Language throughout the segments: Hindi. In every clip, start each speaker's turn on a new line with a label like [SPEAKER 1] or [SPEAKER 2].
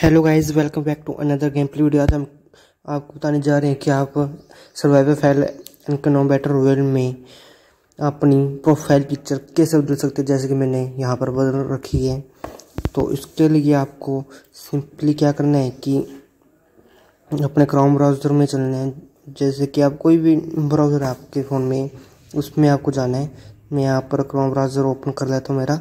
[SPEAKER 1] Hello guys welcome back to another game play video आज हम आपको बताने जा रहे हैं कि आप survivor file no battle royale में अपनी प्रोफ़ाइल पिक्चर कैसे बदल सकते हैं, जैसे कि मैंने यहाँ पर बदल रखी है। तो इसके लिए आपको सिंपली क्या करना है कि अपने क्रोम ब्राउज़र में चलना है। जैसे कि आप कोई भी ब्राउज़र आपके फ़ोन में, उसमें आपको जाना है। मैं यहाँ पर क्रोम ब्राउज़र ओपन कर लेता हूँ मेरा।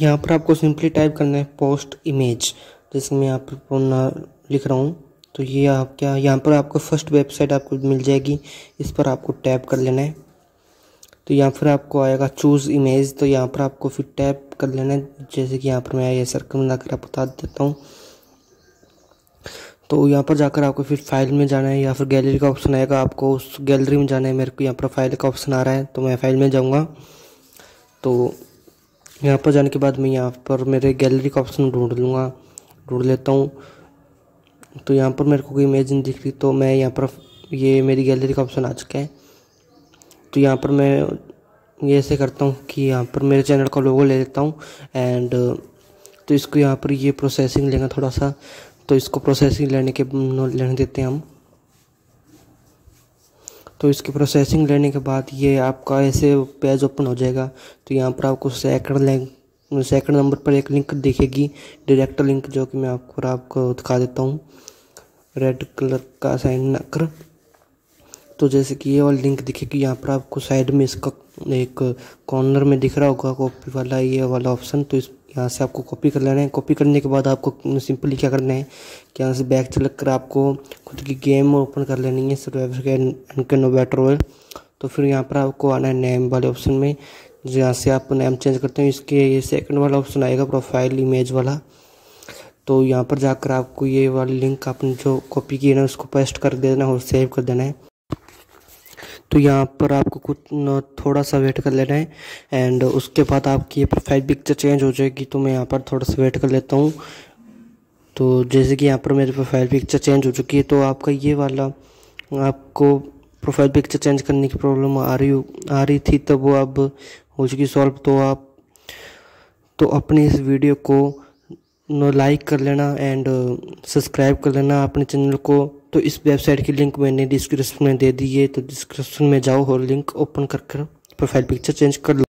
[SPEAKER 1] यहाँ पर आपको सिंपली टाइप करना है पोस्ट इमेज जैसे मैं यहाँ पर लिख रहा हूँ तो ये आप क्या, यहाँ पर आपको फ़र्स्ट वेबसाइट आपको मिल जाएगी, इस पर आपको टैप कर लेना है। तो यहाँ पर आपको आएगा चूज़ इमेज तो यहाँ पर आपको फिर टैप कर लेना है। जैसे कि यहाँ पर मैं ये सर्कल बना कर बता देता हूँ। तो यहाँ पर जाकर आपको फिर फ़ाइल में जाना है, या फिर गैलरी का ऑप्शन आएगा आपको, उस गैलरी में जाना है। मेरे को यहाँ पर फ़ाइल का ऑप्शन आ रहा है तो मैं फ़ाइल में जाऊँगा। तो यहाँ पर जाने के बाद मैं यहाँ पर मेरे गैलरी का ऑप्शन ढूंढ लूँगा, ढूंढ लेता हूँ। तो यहाँ पर मेरे को कोई इमेज नहीं दिख रही तो मैं यहाँ पर ये मेरी गैलरी का ऑप्शन आ चुका है। तो यहाँ पर मैं ये ऐसे करता हूँ कि यहाँ पर मेरे चैनल का लोगो ले लेता हूँ एंड तो इसको यहाँ पर ये प्रोसेसिंग लेगा थोड़ा सा। तो इसको प्रोसेसिंग लेने के, लेने देते हैं हम। तो इसकी प्रोसेसिंग लेने के बाद ये आपका ऐसे पेज ओपन हो जाएगा। तो यहाँ पर आपको सेकंड लिंक सेकंड नंबर पर एक लिंक दिखेगी डायरेक्ट लिंक जो कि मैं आपको आपको दिखा देता हूँ। रेड कलर का साइन न कर। तो जैसे कि ये वाली लिंक दिखेगी, यहाँ पर आपको साइड में इसका एक कॉर्नर में दिख रहा होगा कॉपी वाला ये वाला ऑप्शन तो इस यहाँ से आपको कॉपी कर लेना है। कॉपी करने के बाद आपको सिंपली क्या करना है कि यहाँ से बैक चल कर आपको खुद की गेम ओपन कर लेनी है सर्वाइवर के नो बैटर रोयल तो फिर यहाँ पर आपको आना है नेम वाले ऑप्शन में, जहाँ से आप नेम चेंज करते हैं। इसके ये सेकंड वाला ऑप्शन आएगा प्रोफ़ाइल इमेज वाला। तो यहाँ पर जाकर आपको ये वाली लिंक आपने जो कॉपी की है ना, उसको पेस्ट कर देना और सेव कर देना है। तो यहाँ पर आपको कुछ थोड़ा सा वेट कर लेना है एंड उसके बाद आपकी ये प्रोफ़ाइल पिक्चर चेंज हो जाएगी तो मैं यहाँ पर थोड़ा सा वेट कर लेता हूँ। तो जैसे कि यहाँ पर मेरी प्रोफ़ाइल पिक्चर चेंज हो चुकी है तो आपका ये वाला, आपको प्रोफ़ाइल पिक्चर चेंज करने की प्रॉब्लम आ रही आ रही थी, तब वो अब हो चुकी सॉल्व तो आप तो अपनी इस वीडियो को लाइक कर लेना एंड सब्सक्राइब कर लेना अपने चैनल को। तो इस वेबसाइट की लिंक मैंने डिस्क्रिप्शन में दे दी है तो डिस्क्रिप्शन में जाओ और लिंक ओपन कर कर प्रोफ़ाइल पिक्चर चेंज कर लो।